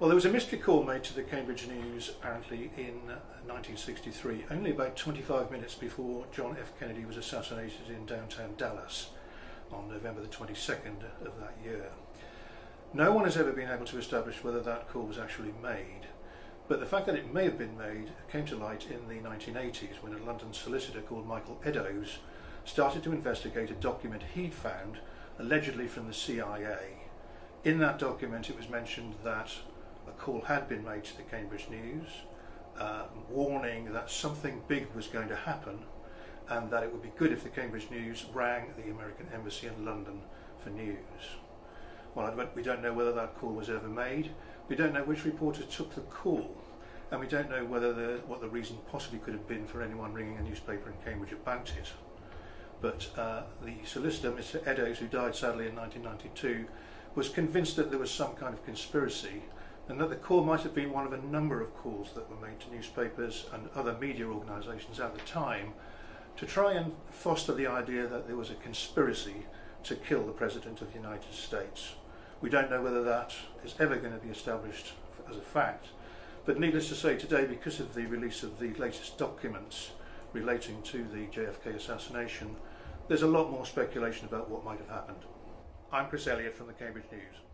Well, there was a mystery call made to the Cambridge News apparently in uh, 1963, only about 25 minutes before John F. Kennedy was assassinated in downtown Dallas on November the 22nd of that year. No one has ever been able to establish whether that call was actually made, but the fact that it may have been made came to light in the 1980s when a London solicitor called Michael Eddowes started to investigate a document he'd found, allegedly from the CIA. In that document it was mentioned that a call had been made to the Cambridge News, uh, warning that something big was going to happen and that it would be good if the Cambridge News rang the American Embassy in London for news. Well, we don't know whether that call was ever made, we don't know which reporter took the call, and we don't know whether the, what the reason possibly could have been for anyone ringing a newspaper in Cambridge about it. But uh, the solicitor, Mr. Eddowes, who died sadly in 1992, was convinced that there was some kind of conspiracy And that the call might have been one of a number of calls that were made to newspapers and other media organisations at the time to try and foster the idea that there was a conspiracy to kill the President of the United States. We don't know whether that is ever going to be established as a fact, but needless to say, today, because of the release of the latest documents relating to the JFK assassination, there's a lot more speculation about what might have happened. I'm Chris Elliott from the Cambridge News.